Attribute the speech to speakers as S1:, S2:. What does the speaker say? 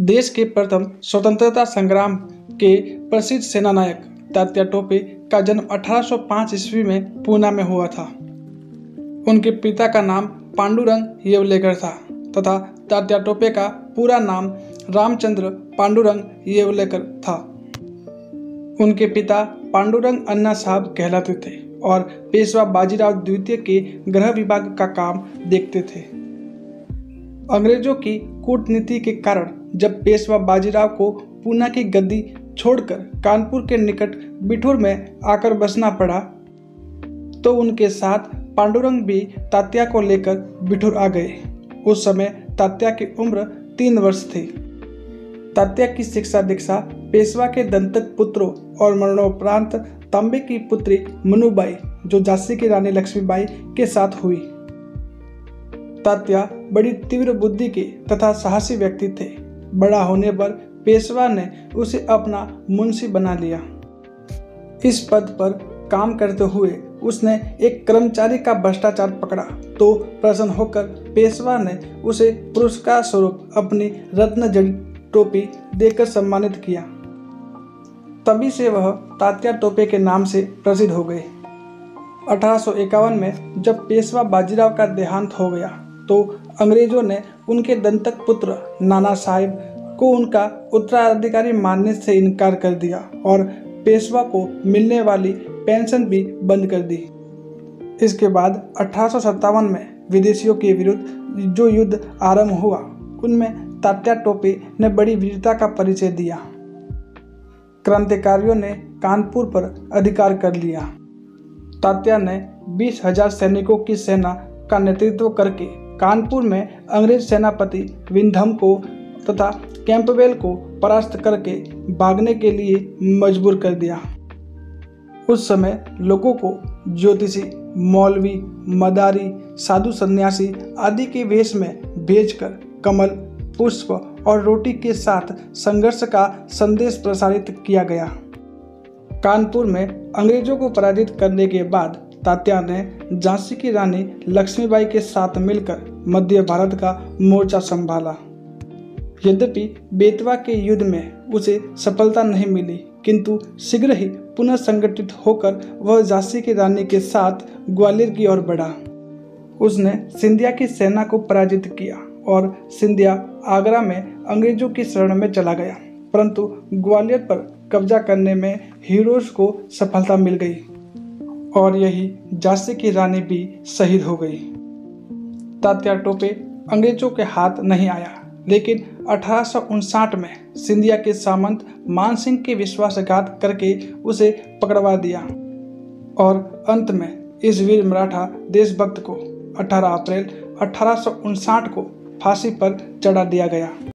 S1: देश के प्रथम स्वतंत्रता संग्राम के प्रसिद्ध सेनानायक तात्या टोपे का जन्म 1805 ईस्वी में पूना में हुआ था। उनके पिता का नाम पांडुरंग येवलेकर था तथा तात्या टोपे का पूरा नाम रामचंद्र पांडुरंग येवलेकर था। उनके पिता पांडुरंग अन्ना साहब कहलाते थे और पेशवा बाजीराव द्वितीय के गृह विभाग का काम देखते थे। अंग्रेज़ों की कूटनीति के कारण जब पेशवा बाजीराव को पूना की गद्दी छोड़कर कानपुर के निकट बिठूर में आकर बसना पड़ा तो उनके साथ पांडुरंग भी तात्या को लेकर बिठूर आ गए। उस समय तात्या की उम्र तीन वर्ष थी। तात्या की शिक्षा दीक्षा पेशवा के दंतक पुत्रों और मरणोपरांत तांबे की पुत्री मनुबाई, जो झांसी की रानी लक्ष्मीबाई के साथ हुई। तात्या बड़ी तीव्र बुद्धि के तथा साहसी व्यक्ति थे। बड़ा होने पर पेशवा ने उसे अपना मुंशी बना लिया। इस पद पर काम करते हुए उसने एक कर्मचारी का भ्रष्टाचार पकड़ा। तो प्रसन्न होकर पेशवा ने उसे पुरस्कार स्वरूप अपनी रत्न टोपी देकर सम्मानित किया। तभी से वह तात्या टोपे के नाम से प्रसिद्ध हो गए। अठारह में जब पेशवा बाजीराव का देहांत हो गया तो अंग्रेज़ों ने उनके दंतक पुत्र नाना साहिब को उनका उत्तराधिकारी मानने से इनकार कर दिया और पेशवा को मिलने वाली पेंशन भी बंद कर दी। इसके बाद अठारह में विदेशियों के विरुद्ध जो युद्ध आरंभ हुआ, उनमें तात्या टोपे ने बड़ी वीरता का परिचय दिया। क्रांतिकारियों ने कानपुर पर अधिकार कर लिया। तात्या ने बीस हज़ार सैनिकों की सेना का नेतृत्व करके कानपुर में अंग्रेज़ सेनापति विंधम को तथा कैंपवेल को परास्त करके भागने के लिए मजबूर कर दिया। उस समय लोगों को ज्योतिषी, मौलवी, मदारी, साधु सन्यासी आदि के वेश में भेजकर कमल, पुष्प और रोटी के साथ संघर्ष का संदेश प्रसारित किया गया। कानपुर में अंग्रेज़ों को पराजित करने के बाद तात्या ने झांसी की रानी लक्ष्मीबाई के साथ मिलकर मध्य भारत का मोर्चा संभाला। यद्यपि बेतवा के युद्ध में उसे सफलता नहीं मिली, किंतु शीघ्र ही पुनः संगठित होकर वह झांसी की रानी के साथ ग्वालियर की ओर बढ़ा। उसने सिंधिया की सेना को पराजित किया और सिंधिया आगरा में अंग्रेज़ों की शरण में चला गया, परंतु ग्वालियर पर कब्जा करने में हीरोज को सफलता मिल गई। और यही झांसी की रानी भी शहीद हो गई। तात्या टोपे अंग्रेज़ों के हाथ नहीं आया, लेकिन अठारह में सिंधिया के सामंत मान सिंह के विश्वासघात करके उसे पकड़वा दिया और अंत में इस वीर मराठा देशभक्त को 18 अप्रैल अठारह को फांसी पर चढ़ा दिया गया।